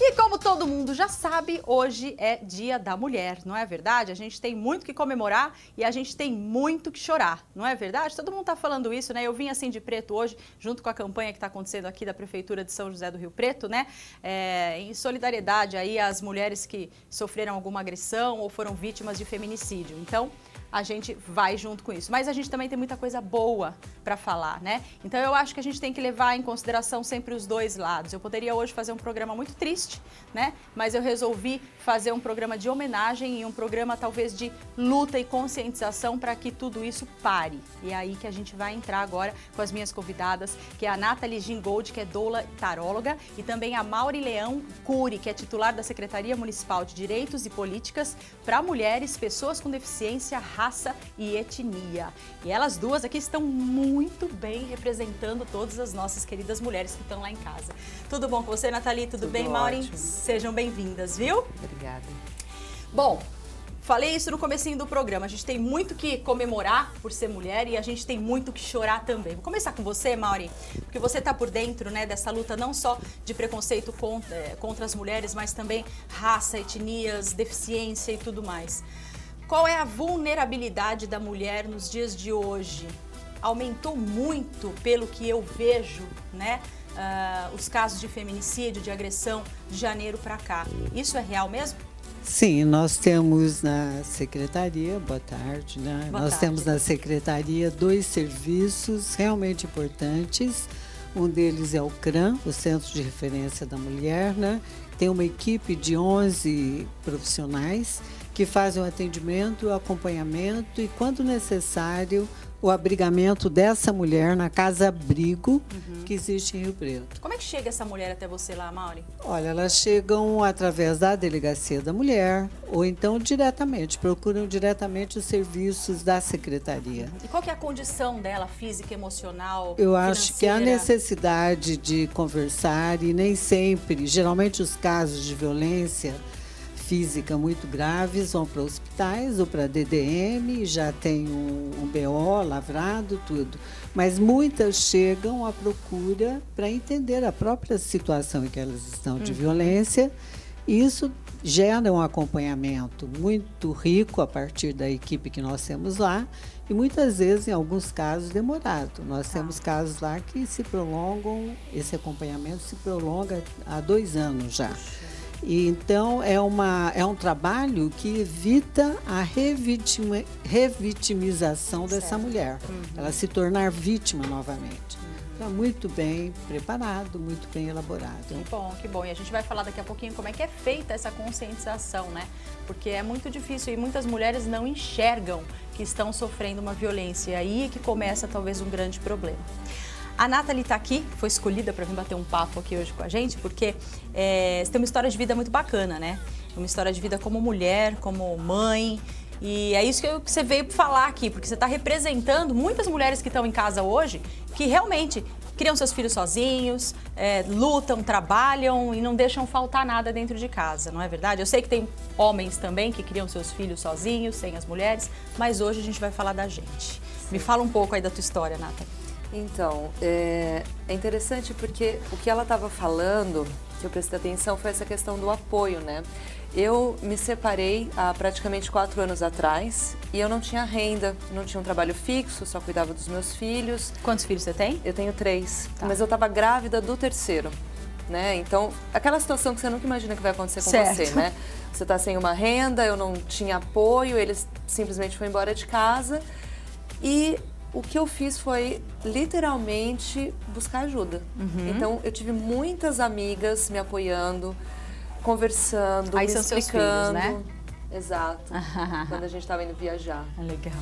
E como todo mundo já sabe, hoje é Dia da Mulher, não é verdade? A gente tem muito que comemorar e a gente tem muito que chorar, não é verdade? Todo mundo está falando isso, né? Eu vim assim de preto hoje, junto com a campanha que está acontecendo aqui da Prefeitura de São José do Rio Preto, né? É, em solidariedade aí às mulheres que sofreram alguma agressão ou foram vítimas de feminicídio. Então, a gente vai junto com isso. Mas a gente também tem muita coisa boa para falar, né? Então eu acho que a gente tem que levar em consideração sempre os dois lados. Eu poderia hoje fazer um programa muito triste, né? Mas eu resolvi fazer um programa de homenagem e um programa talvez de luta e conscientização para que tudo isso pare. E é aí que a gente vai entrar agora com as minhas convidadas, que é a Nathalie Gingold, que é doula taróloga, e também a Mauri Leão Cury, que é titular da Secretaria Municipal de Direitos e Políticas para Mulheres, Pessoas com Deficiência, raça e etnia. E elas duas aqui estão muito bem representando todas as nossas queridas mulheres que estão lá em casa. Tudo bom com você, Nathalie? Tudo, Tudo bem, Maureen? Sejam bem-vindas, viu? Obrigada. Bom, Falei isso no comecinho do programa. A gente tem muito que comemorar por ser mulher e a gente tem muito que chorar também. Vou começar com você, Mauri, porque você está por dentro né, dessa luta não só de preconceito contra, é, contra as mulheres, mas também raça, etnias, deficiência e tudo mais. Qual é a vulnerabilidade da mulher nos dias de hoje? Aumentou muito pelo que eu vejo, né? Uh, os casos de feminicídio, de agressão de janeiro para cá. Isso é real mesmo? Sim, nós temos na secretaria, boa tarde, né? Boa nós tarde. temos na secretaria dois serviços realmente importantes. Um deles é o CRAM, o Centro de Referência da Mulher, né? Tem uma equipe de 11 profissionais que fazem o atendimento, o acompanhamento e, quando necessário, o abrigamento dessa mulher na casa abrigo uhum. que existe em Rio Preto. Como é que chega essa mulher até você lá, Mauri? Olha, elas chegam através da delegacia da mulher ou então diretamente, procuram diretamente os serviços da secretaria. E qual é a condição dela, física, emocional? Eu financeira? acho que a necessidade de conversar e nem sempre, geralmente os casos de violência física muito graves vão para hospitais ou para DDM, já tem um, um BO lavrado, tudo. Mas muitas chegam à procura para entender a própria situação em que elas estão de uhum. violência. Isso gera um acompanhamento muito rico a partir da equipe que nós temos lá e muitas vezes, em alguns casos, demorado. Nós tá. temos casos lá que se prolongam, esse acompanhamento se prolonga há dois anos já. Puxa. E, então, é, uma, é um trabalho que evita a revitima, revitimização dessa certo. mulher, uhum. ela se tornar vítima novamente. Então, muito bem preparado, muito bem elaborado. Que bom, que bom. E a gente vai falar daqui a pouquinho como é que é feita essa conscientização, né? Porque é muito difícil e muitas mulheres não enxergam que estão sofrendo uma violência. E aí é que começa talvez um grande problema. A Nathalie está aqui, foi escolhida para vir bater um papo aqui hoje com a gente, porque é, você tem uma história de vida muito bacana, né? Uma história de vida como mulher, como mãe. E é isso que você veio falar aqui, porque você está representando muitas mulheres que estão em casa hoje, que realmente criam seus filhos sozinhos, é, lutam, trabalham e não deixam faltar nada dentro de casa, não é verdade? Eu sei que tem homens também que criam seus filhos sozinhos, sem as mulheres, mas hoje a gente vai falar da gente. Me fala um pouco aí da tua história, Nathalie. Então, é, é interessante porque o que ela estava falando, que eu prestei atenção, foi essa questão do apoio, né? Eu me separei há praticamente quatro anos atrás e eu não tinha renda, não tinha um trabalho fixo, só cuidava dos meus filhos. Quantos filhos você tem? Eu tenho três, tá. mas eu estava grávida do terceiro. Né? Então, aquela situação que você nunca imagina que vai acontecer com certo. você, né? Você está sem uma renda, eu não tinha apoio, eles simplesmente foram embora de casa e o que eu fiz foi literalmente buscar ajuda. Uhum. Então eu tive muitas amigas me apoiando, conversando, Aí me são explicando. Seus filhos, né? Exato. quando a gente estava indo viajar. Ah, legal.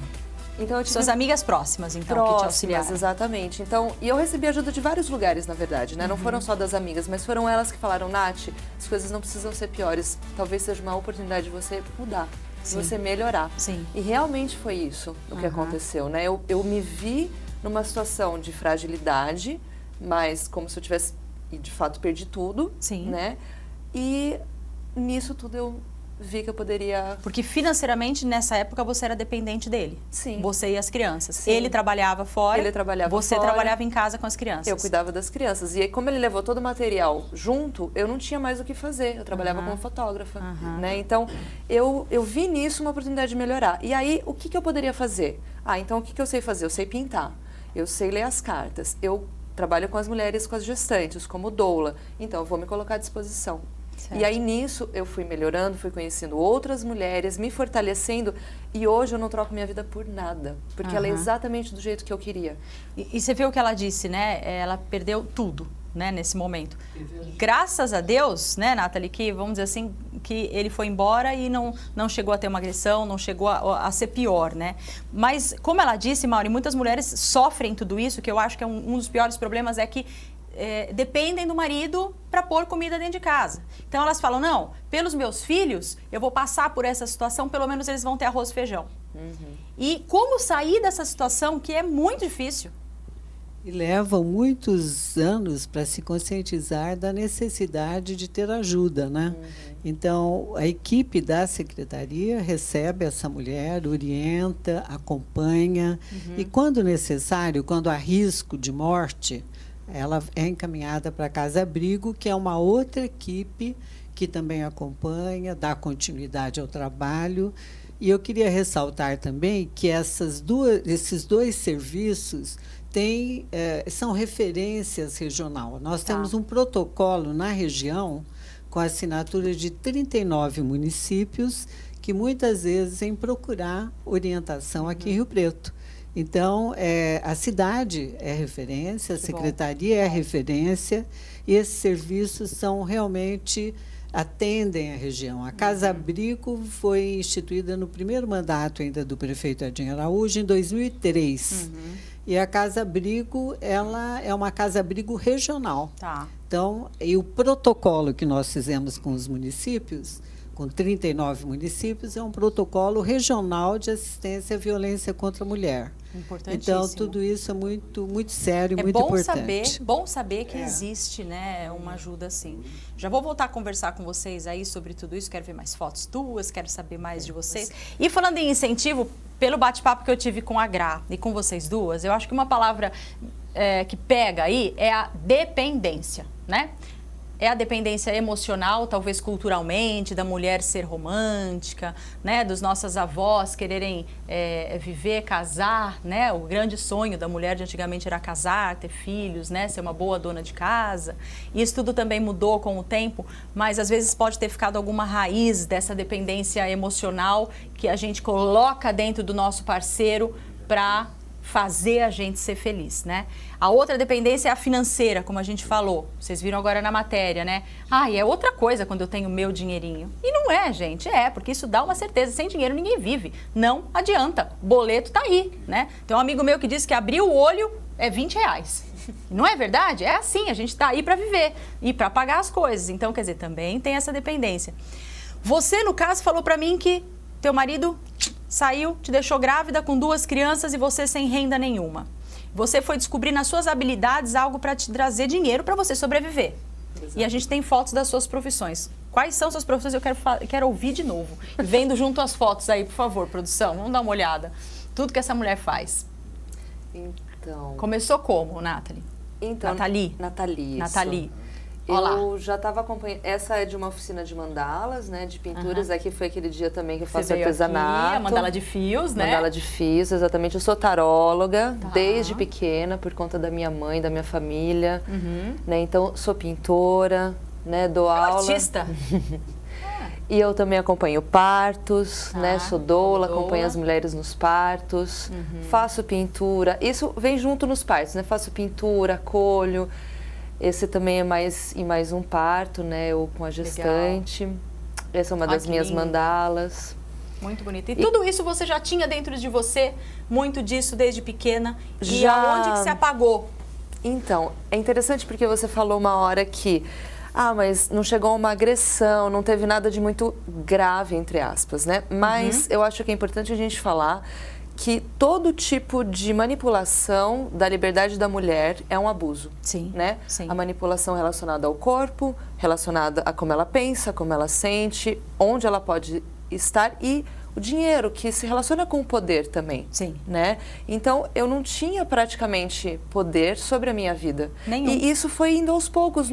Então, tive... Suas amigas próximas, então, próximas, que te auxiliaram. exatamente. Então, e eu recebi ajuda de vários lugares, na verdade, né? Uhum. Não foram só das amigas, mas foram elas que falaram, Nath, as coisas não precisam ser piores. Talvez seja uma oportunidade de você mudar. Sim. você melhorar. Sim. E realmente foi isso o que uhum. aconteceu, né? Eu, eu me vi numa situação de fragilidade, mas como se eu tivesse, e de fato, perdi tudo, Sim. né? E nisso tudo eu vi que eu poderia. Porque financeiramente, nessa época, você era dependente dele. Sim. Você e as crianças. Sim. Ele trabalhava fora. Ele trabalhava Você fora. trabalhava em casa com as crianças. Eu cuidava das crianças. E aí, como ele levou todo o material junto, eu não tinha mais o que fazer. Eu trabalhava como fotógrafa. Né? Então, eu, eu vi nisso uma oportunidade de melhorar. E aí, o que, que eu poderia fazer? Ah, então o que, que eu sei fazer? Eu sei pintar. Eu sei ler as cartas. Eu trabalho com as mulheres, com as gestantes, como doula. Então, eu vou me colocar à disposição. Certo. E aí nisso eu fui melhorando, fui conhecendo outras mulheres, me fortalecendo e hoje eu não troco minha vida por nada, porque ela é exatamente do jeito que eu queria. E, e você viu o que ela disse, né? Ela perdeu tudo, né, nesse momento. Graças a Deus, né, Nathalie, que vamos dizer assim, que ele foi embora e não, não chegou a ter uma agressão, não chegou a, a ser pior, né? Mas, como ela disse, Mauri, muitas mulheres sofrem tudo isso, que eu acho que é um, um dos piores problemas é que é, dependem do marido para pôr comida dentro de casa. Então elas falam: não, pelos meus filhos, eu vou passar por essa situação, pelo menos eles vão ter arroz e feijão. E como sair dessa situação que é muito difícil? E levam muitos anos para se conscientizar da necessidade de ter ajuda, né? Então, a equipe da secretaria recebe essa mulher, orienta, acompanha e, quando necessário, quando há risco de morte, ela é encaminhada para a Casa Abrigo, que é uma outra equipe que também acompanha, dá continuidade ao trabalho. E eu queria ressaltar também que essas duas, esses dois serviços têm, eh, são referências regional. Nós Tá. temos um protocolo na região com assinatura de 39 municípios que muitas vezes vêm procurar orientação aqui em Rio Preto. Então, eh, a cidade é referência, a secretaria é referência, e esses serviços são realmente atendem a região. A Casa Abrigo foi instituída no primeiro mandato ainda do prefeito Edinho Araújo, em 2003. E a Casa Abrigo, ela é uma Casa Abrigo regional. Tá. Então, e o protocolo que nós fizemos com os municípios, com 39 municípios, é um protocolo regional de assistência à violência contra a mulher. Então, tudo isso é muito, muito sério, É muito bom importante. saber, bom saber que existe, né, uma ajuda assim. Já vou voltar a conversar com vocês aí sobre tudo isso. Quero ver mais fotos tuas, quero saber mais de vocês. E falando em incentivo, pelo bate-papo que eu tive com a Gra e com vocês duas, eu acho que uma palavra é, que pega aí é a dependência, né? É a dependência emocional, talvez culturalmente, da mulher ser romântica, né? Dos nossas avós quererem é, viver, casar, né? O grande sonho da mulher de antigamente era casar, ter filhos, né? Ser uma boa dona de casa. Isso tudo também mudou com o tempo, mas às vezes pode ter ficado alguma raiz dessa dependência emocional que a gente coloca dentro do nosso parceiro para fazer a gente ser feliz, né? A outra dependência é a financeira, como a gente falou. Vocês viram agora na matéria, né? Ah, e é outra coisa quando eu tenho meu dinheirinho. E não é, gente, é, porque isso dá uma certeza. Sem dinheiro ninguém vive. Não adianta. Boleto tá aí, né? Tem um amigo meu que disse que abrir o olho é 20 reais. Não é verdade? É assim, a gente está aí para viver e para pagar as coisas. Então, quer dizer, também tem essa dependência. Você, no caso, falou para mim que teu marido saiu, te deixou grávida com duas crianças e você sem renda nenhuma. Você foi descobrir nas suas habilidades algo para te trazer dinheiro para você sobreviver. E a gente tem fotos das suas profissões. Quais são suas profissões? Eu quero, quero ouvir de novo. Vendo junto as fotos aí, por favor, produção. Vamos dar uma olhada. Tudo que essa mulher faz. Então, Começou como, Nathalie? então Nathalie. Nathalie. isso. Olá. Eu já estava acompanhando. Essa é de uma oficina de mandalas, né? De pinturas. Aqui foi aquele dia também que eu faço artesanato. aqui, mandala de fios, né? Mandala de fios, exatamente. Eu sou taróloga Tá. desde pequena, por conta da minha mãe, da minha família. Uhum. Né? Então, sou pintora, né? Dou É aula. artista. E eu também acompanho partos, Tá, né? Sou doula, doula. acompanho as mulheres nos partos, Uhum. faço pintura. Isso vem junto nos partos, né? Faço pintura, colho. Esse também é mais em mais um parto, né? Eu com a gestante. Essa é uma Ai, das minhas lindo. mandalas. Muito bonito. E, tudo isso você já tinha dentro de você, muito disso desde pequena. E Já. aonde que se apagou? Então, é interessante porque você falou uma hora que, ah, mas não chegou a uma agressão, não teve nada de muito grave, entre aspas, né? Mas eu acho que é importante a gente falar que todo tipo de manipulação da liberdade da mulher é um abuso. Sim. Né? sim. A manipulação relacionada ao corpo, relacionada a como ela pensa, como ela sente, onde ela pode estar e o dinheiro que se relaciona com o poder também. Sim. Né? Então eu não tinha praticamente poder sobre a minha vida. Nenhum. E isso foi indo aos poucos.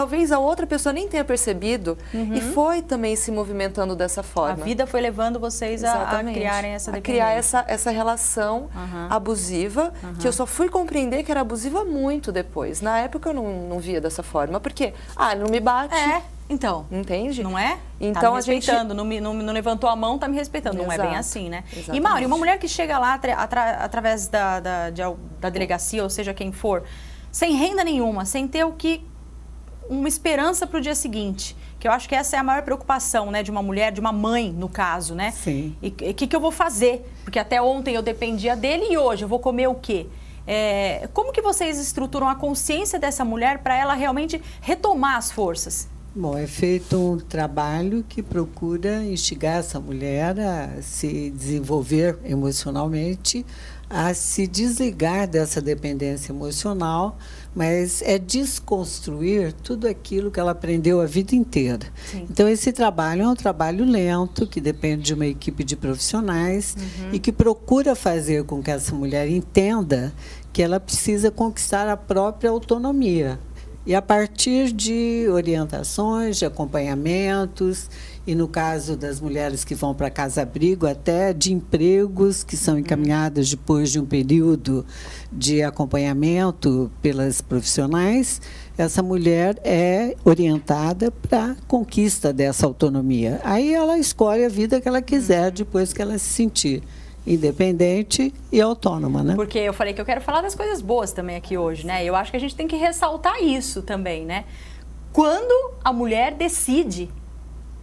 Talvez a outra pessoa nem tenha percebido Uhum. e foi também se movimentando dessa A forma. vida foi levando vocês a, a criarem essa A dependência. criar essa, essa relação Aham. abusiva, que eu só fui compreender que era abusiva muito depois. Na época eu não, não via dessa forma, porque, ah, não me bate, É, então. entende? Não é? Então, tá me a gente- respeitando, não, me- não, não levantou a mão, tá me respeitando. Não é bem Exato. assim, né? E Exatamente. Mauri, uma mulher que chega lá atra- atra- através da, da, de da delegacia, ou seja, quem for, sem renda nenhuma, sem ter o que. Uma esperança para o dia seguinte. Que eu acho que essa é a maior preocupação, né, de uma mulher, de uma mãe, no caso, né? Sim. E o que, que eu vou fazer? Porque até ontem eu dependia dele e hoje eu vou comer o quê? É, como que vocês estruturam a consciência dessa mulher para ela realmente retomar as forças? Bom, é feito um trabalho que procura instigar essa mulher a se desenvolver emocionalmente, a se desligar dessa dependência emocional, mas é desconstruir tudo aquilo que ela aprendeu a vida inteira. Sim. Então, esse trabalho é um trabalho lento, que depende de uma equipe de profissionais e que procura fazer com que essa mulher entenda que ela precisa conquistar a própria autonomia. E a partir de orientações, de acompanhamentos, e no caso das mulheres que vão para casa-abrigo, até de empregos que são encaminhadas depois de um período de acompanhamento pelas profissionais, essa mulher é orientada para a conquista dessa autonomia. Aí ela escolhe a vida que ela quiser depois que ela se sentir independente e autônoma, né? Porque eu falei que eu quero falar das coisas boas também aqui hoje, né? Eu acho que a gente tem que ressaltar isso também, né? Quando a mulher decide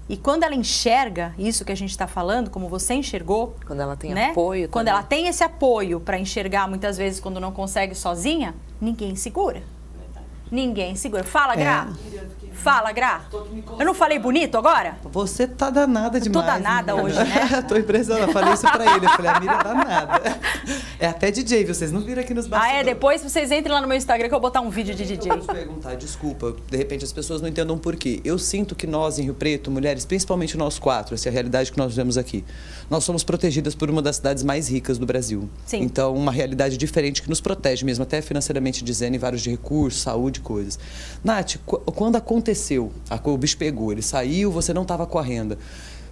e quando ela enxerga isso que a gente está falando, como você enxergou, Quando ela tem né? apoio Quando também. ela tem esse apoio para enxergar muitas vezes quando não consegue sozinha, ninguém segura. Ninguém segura. Fala, Gra. Fala, Gra. Eu não falei bonito agora? Você tá danada Eu tô demais. danada hoje, né? tô impressionada. Falei isso pra ele. Eu falei, a Miriam é danada. É até DJ, vocês não viram aqui nos Ah, bastidores. é? Depois vocês entrem lá no meu Instagram que eu vou botar um vídeo de DJ. Eu te perguntar, desculpa, de repente as pessoas não entendam por quê. Eu sinto que nós, em Rio Preto, mulheres, principalmente nós quatro, essa é a realidade que nós vemos aqui, nós somos protegidas por uma das cidades mais ricas do Brasil. Sim. Então, uma realidade diferente que nos protege mesmo, até financeiramente dizendo, em vários de recursos, saúde, coisas. Nath, qu- quando aconteceu, a, o bicho pegou, ele saiu, você não estava com a renda.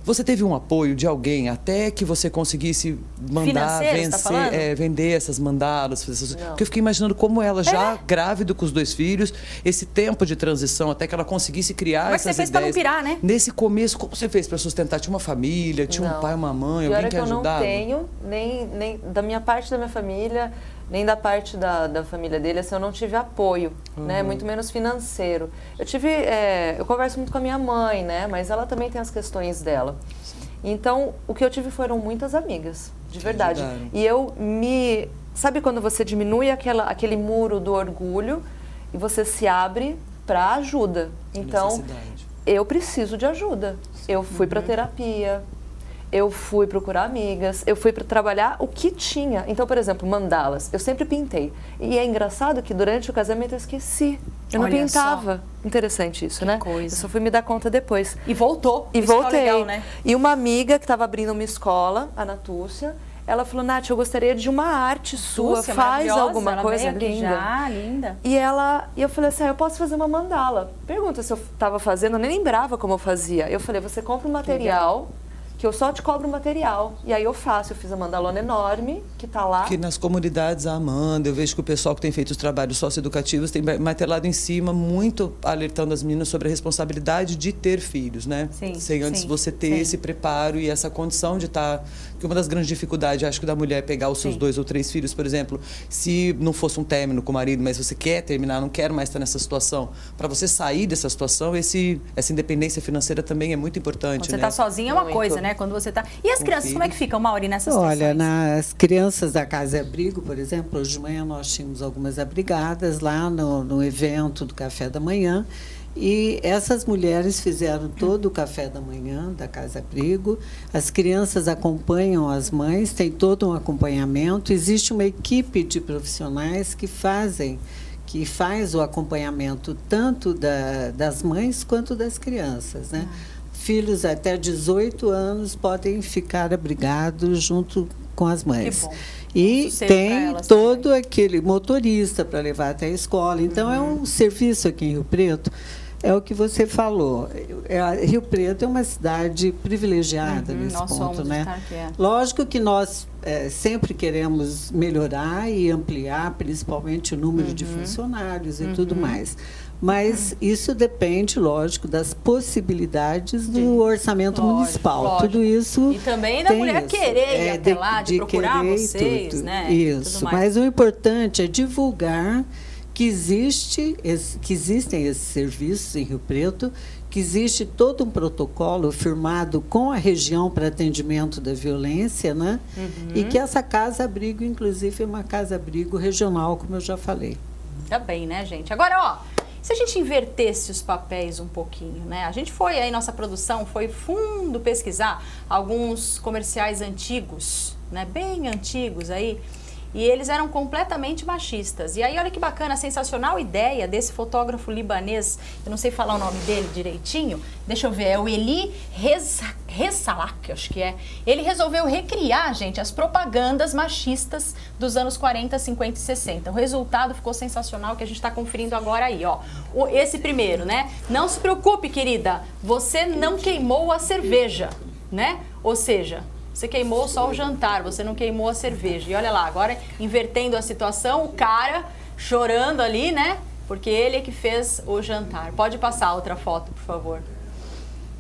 Você teve um apoio de alguém até que você conseguisse mandar, Financeiro, você tá vencer, falando? é, vender essas mandalas? fazer essas-. Porque eu fiquei imaginando como ela já É. grávida com os dois filhos, esse tempo de transição até que ela conseguisse criar Como é que você essas fez pra não ideias. pirar, né? Nesse começo, como você fez para sustentar? Tinha uma família, tinha um Não. pai, uma mãe, Pior alguém que que eu não ajudava? tenho, nem, nem da minha parte da minha família, nem da parte da, da família dele, assim, eu não tive apoio, né? Uhum. Muito menos financeiro. Eu tive, é, eu converso muito com a minha mãe, né? Mas ela também tem as questões dela. Então, o que eu tive foram muitas amigas, de Que verdade. ajudaram. E eu me... Sabe quando você diminui aquela, aquele muro do orgulho e você se abre para ajuda? Então, eu preciso de ajuda. Eu fui para terapia, eu fui procurar amigas, eu fui para trabalhar o que tinha. Então, por exemplo, mandalas, eu sempre pintei. E é engraçado que durante o casamento eu esqueci. Eu não Olha pintava. Interessante isso, Que né? coisa. Eu só fui me dar conta depois. E voltou. E Isso é o voltei. legal, né? E uma amiga que estava abrindo uma escola, a Natúcia, ela falou, Nath, eu gostaria de uma arte sua, Lúcia, faz alguma ela coisa linda. Já, linda. E ela, e eu falei assim, ah, eu posso fazer uma mandala. Pergunta se eu estava fazendo, eu nem lembrava como eu fazia. Eu falei, você compra um material, que eu só te cobro o material. E aí eu faço, eu fiz a mandalona enorme, que tá lá. Que nas comunidades, a Amanda, eu vejo que o pessoal que tem feito os trabalhos socioeducativos tem martelado em cima, muito alertando as meninas sobre a responsabilidade de ter filhos, né? Sim, Sem antes sim, você ter sim. esse preparo e essa condição de estar. Que uma das grandes dificuldades, acho que, da mulher é pegar os seus Sim. dois ou três filhos, por exemplo, se não fosse um término com o marido, mas você quer terminar, não quer mais estar nessa situação, para você sair dessa situação, esse, essa independência financeira também é muito importante, Quando você né? tá sozinha é uma Muito. coisa, né? Quando você tá. E as Com crianças, como é que ficam, Mauri, nessas Olha, situações? nas crianças da Casa Abrigo, por exemplo, hoje de manhã nós tínhamos algumas abrigadas lá no, no evento do café da manhã. E essas mulheres fizeram todo o café da manhã da Casa Abrigo. As crianças acompanham as mães, tem todo um acompanhamento. Existe uma equipe de profissionais que fazem que faz o acompanhamento tanto da, das mães quanto das crianças, né? Filhos até 18 anos podem ficar abrigados junto com as mães. E tem todo também. aquele motorista para levar até a escola. Então, uhum. é um serviço aqui em Rio Preto é o que você falou. É, Rio Preto é uma cidade privilegiada uhum, nesse ponto, né? Que é. Lógico que nós é, sempre queremos melhorar e ampliar, principalmente o número uhum. de funcionários e uhum. tudo mais. Mas isso depende, lógico, das possibilidades do orçamento lógico, municipal. Lógico. Tudo isso. E também da mulher isso. querer ir é, até de, lá, de, de procurar vocês, tudo. né? Isso. Mas o importante é divulgar que, existe, que existem esses serviços em Rio Preto, que existe todo um protocolo firmado com a região para atendimento da violência, né? Uhum. E que essa casa-abrigo, inclusive, é uma casa-abrigo regional, como eu já falei. Tá bem, né, gente? Agora, ó, se a gente invertesse os papéis um pouquinho, né? A gente foi aí, nossa produção foi fundo pesquisar alguns comerciais antigos, né? Bem antigos aí, e eles eram completamente machistas. E aí, olha que bacana, sensacional ideia desse fotógrafo libanês, eu não sei falar o nome dele direitinho, deixa eu ver, é o Eli Ressalak, acho que é. Ele resolveu recriar, gente, as propagandas machistas dos anos 40, 50 e 60. O resultado ficou sensacional que a gente está conferindo agora aí, ó. O, esse primeiro, né? Não se preocupe, querida, você não queimou a cerveja, né? Ou seja, você queimou só o jantar, você não queimou a cerveja. E olha lá, agora invertendo a situação, o cara chorando ali, né? Porque ele é que fez o jantar. Pode passar outra foto, por favor.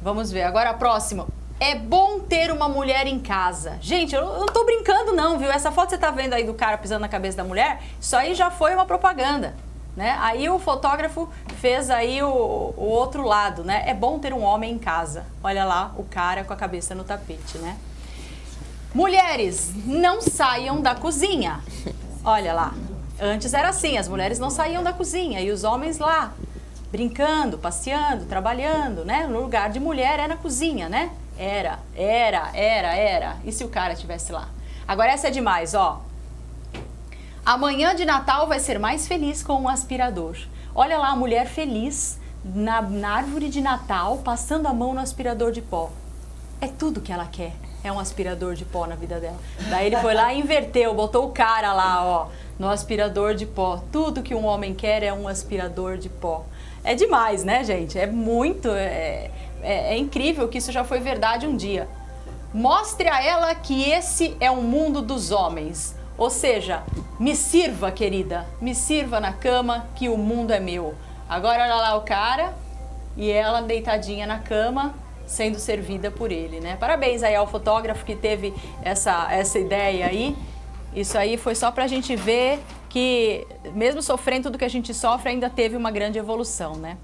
Vamos ver. Agora a próxima. É bom ter uma mulher em casa. Gente, eu não tô brincando não, viu? Essa foto que você tá vendo aí do cara pisando na cabeça da mulher, isso aí já foi uma propaganda. Né? Aí o fotógrafo fez aí o, o outro lado, né? É bom ter um homem em casa. Olha lá o cara com a cabeça no tapete, né? Mulheres, não saiam da cozinha. Olha lá. Antes era assim, as mulheres não saíam da cozinha e os homens lá brincando, passeando, trabalhando, né? No lugar de mulher é na cozinha, né? Era, era, era, era. E se o cara estivesse lá? Agora essa é demais, ó. Amanhã de Natal vai ser mais feliz com um aspirador. Olha lá a mulher feliz na, na árvore de Natal, passando a mão no aspirador de pó. É tudo que ela quer é um aspirador de pó na vida dela. Daí ele foi lá e inverteu, botou o cara lá, ó, no aspirador de pó. Tudo que um homem quer é um aspirador de pó. É demais, né, gente? É muito. É, é, é incrível que isso já foi verdade um dia. Mostre a ela que esse é o mundo dos homens. Ou seja, me sirva, querida, me sirva na cama que o mundo é meu. Agora olha lá o cara e ela deitadinha na cama, sendo servida por ele, né? Parabéns aí ao fotógrafo que teve essa, essa ideia aí. Isso aí foi só para a gente ver que, mesmo sofrendo tudo que a gente sofre, ainda teve uma grande evolução, né?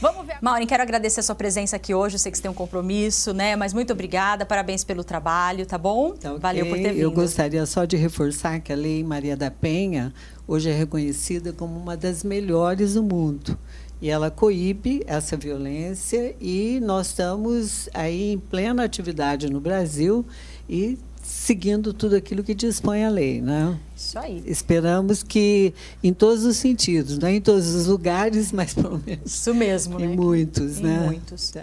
Vamos ver. Maureen, quero agradecer a sua presença aqui hoje. Eu sei que você tem um compromisso, né? Mas muito obrigada, parabéns pelo trabalho, tá bom? Tá okay. Valeu por ter vindo. Eu gostaria só de reforçar que a Lei Maria da Penha hoje é reconhecida como uma das melhores do mundo. E ela coíbe essa violência e nós estamos aí em plena atividade no Brasil e seguindo tudo aquilo que dispõe a lei, né? Isso aí. Esperamos que em todos os sentidos, não é em todos os lugares, mas pelo menos isso mesmo, em né? muitos, em né? Muitos. Tá.